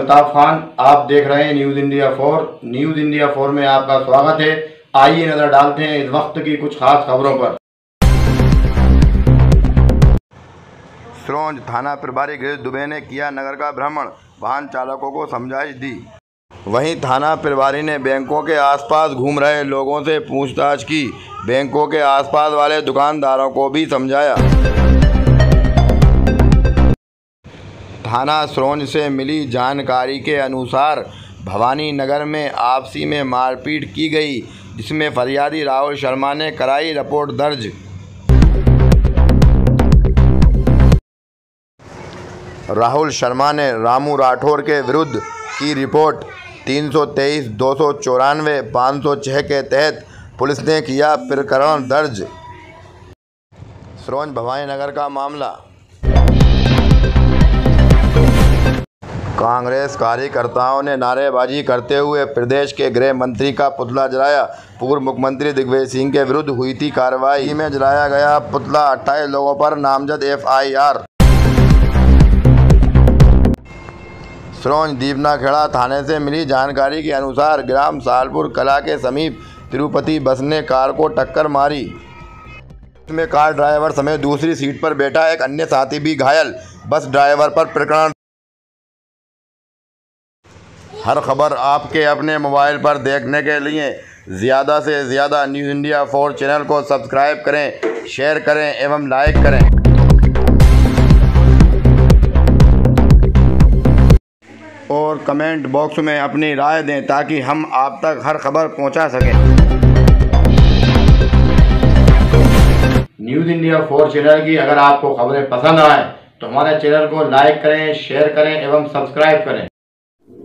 अल्ताफ खान, आप देख रहे हैं news India four news India four में आपका स्वागत है। आइए नज़र डालते हैं इस वक्त की कुछ खास खबरों पर। सरोंज थाना प्रभारी गिरीश दुबे ने किया नगर का भ्रमण। वाहन चालकों को समझाइश दी। वहीं थाना प्रभारी ने बैंकों के आसपास घूम रहे लोगों से पूछताछ की। बैंकों के आसपास वाले दुकानदारों को भी समझाया। थाना सरोंज से मिली जानकारी के अनुसार भवानी नगर में आपसी में मारपीट की गई, जिसमें फरियादी राहुल शर्मा ने कराई रिपोर्ट दर्ज। राहुल शर्मा ने रामू राठौर के विरुद्ध की रिपोर्ट तीन सौ तेईस, दो सौ चौरानवे, पाँच सौ छः के तहत पुलिस ने किया प्रकरण दर्ज। सरोज भवानी नगर का मामला। कांग्रेस कार्यकर्ताओं ने नारेबाजी करते हुए प्रदेश के गृह मंत्री का पुतला जलाया। पूर्व मुख्यमंत्री दिग्विजय सिंह के विरुद्ध हुई थी कार्रवाई। में जलाया गया पुतला अट्ठाईस लोगों पर नामजद एफआईआर। सरोज दीपना खेड़ा थाने से मिली जानकारी के अनुसार ग्राम सालपुर कला के समीप तिरुपति बस ने कार को टक्कर मारी। इसमें कार ड्राइवर समेत दूसरी सीट पर बैठा एक अन्य साथी भी घायल। बस ड्राइवर पर प्रकरण हर खबर आपके अपने मोबाइल पर देखने के लिए। ज़्यादा से ज़्यादा न्यूज़ इंडिया फोर चैनल को सब्सक्राइब करें शेयर करें एवं लाइक करें। और कमेंट बॉक्स में अपनी राय दें ताकि हम आप तक हर खबर पहुँचा सकें। न्यूज़ इंडिया फोर चैनल की अगर आपको खबरें पसंद आए तो हमारे चैनल को लाइक करें शेयर करें एवं सब्सक्राइब करें।